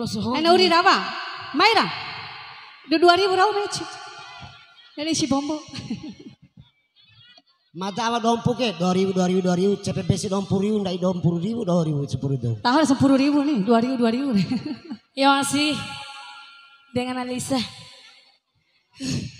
Kalau suhu. Ana uri rawa. Maira. Do 2000 rawa mechi. Ini si bombo. Mata awa dompu ke 2000 2000 2000 CPBC dompu ribu ndai dompu ribu 2000 sepuluh itu. Tahun 10 ribu nih, 2000 2000. Ya masih dengan Alisa.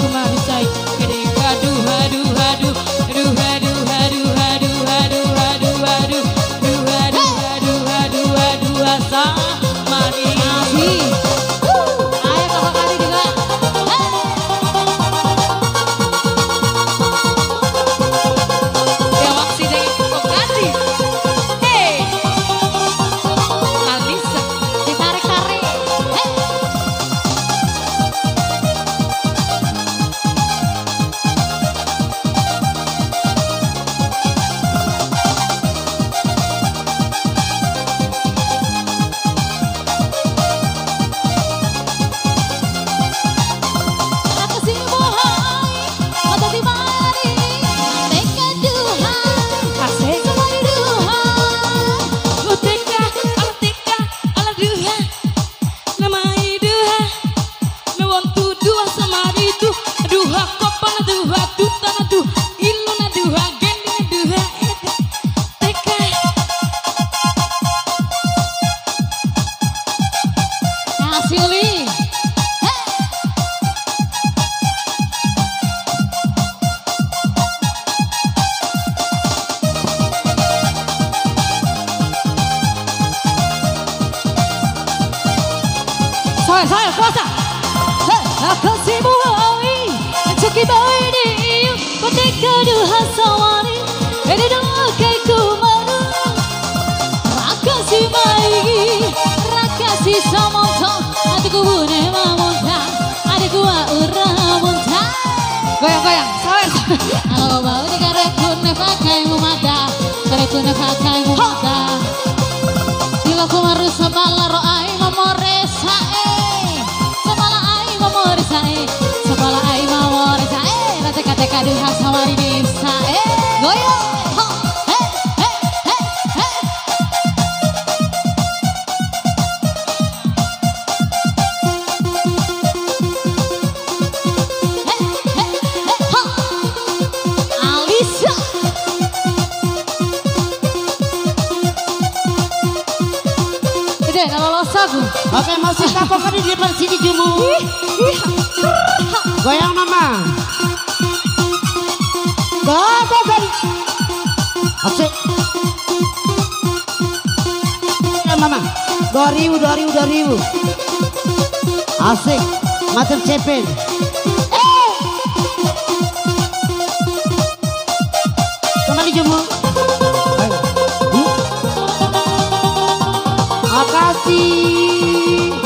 Kumar say Kere Kadu Aku si muai, cuki bayi di ketika duha sawari, ini dakai kumaru. Raka si mai, raka si samonto, adikku bune mamonta, adikku wa ura monta. Goyang goyang, sawer. Kalau mau dikareku Alisa Gede, nama lolos aku Oke masih kapok kan di depan sini Jumu. Goyang mama. 2000 2000 2000. Asik. Mater cepet. Eh. Kembali. Hmm? Makasih.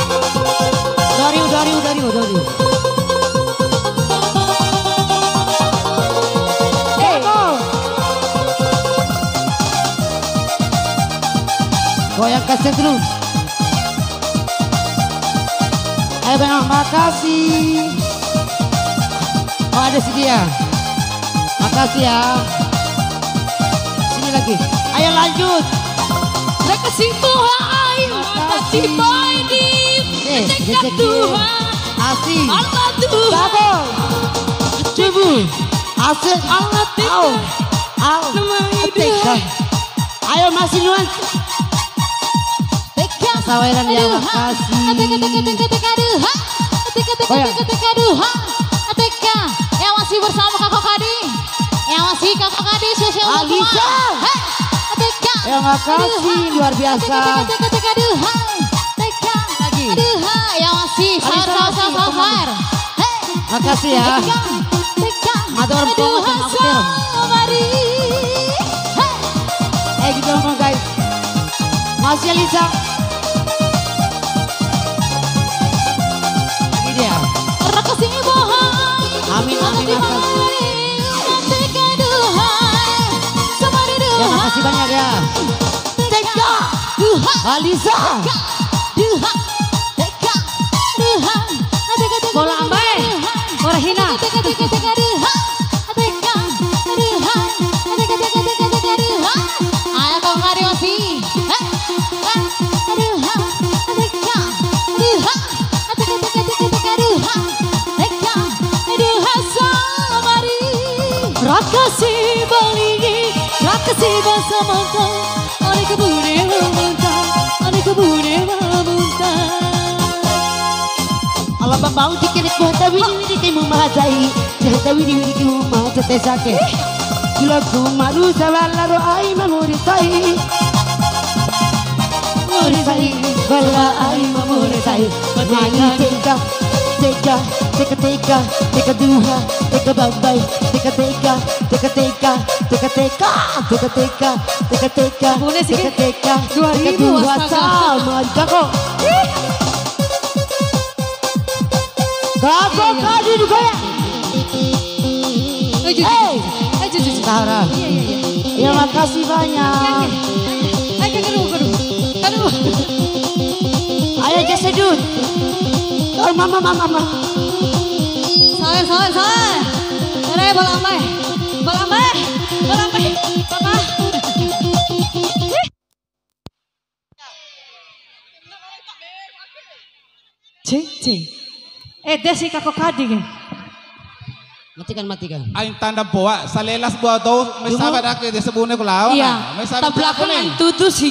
Dariu, Dariu, Dariu, Dariu. Hey. Goyang kasih terus ayo bang, makasih. Oh ada si dia. Makasih ya. Sini lagi. Ayo lanjut. Lek situ ayo Makasih boy di dekat Tuhan. Asih. Allah Tuhan. Babol. Cibu. Asih. Allah Tuhan. Au. Au. Ayo masih nuan. Saweran yang kasih. Yang masih bersama Kakak Kadi. Masih Kakak Kadi makasih luar biasa. ATK ATK lagi. masih. Makasih ya. Eh, gitu guys. Masih Ya banyak ya. Bola ambai, Orhina. Tega, tega, tega, Rakasi bali, rakasi basamanta Aneka bune mamunta, aneka bune mamunta Alaba mau dikirit mo hata wini wini kemu mumahazay Hata wini wini kemu mumahazate sake. Eh! Kila kumaru sa valaro ay mamuri sai Mamuri sai, vala ay mamuri sai Mangi Teka, teka, teka teka, teka duha teka babay teka teka teka teka teka teka teka teka teka teka teka sikit? teka Dua teka ribu, sama. Eh, Hey. eh. Tara. Iya, iya, iya. Ya makasih banyak. Eh, kaduh, kaduh. Kaduh. Ayo. Oh mama mama mama. Sawer, sawer, sawer. Eh, desi kako kadi ge. Matikan, matikan. Ay, tanda buwa. Sa lelas buwa daw, may sabat ako, di sabunay ko. Iya. May sabat Tabla ko nih tutusi.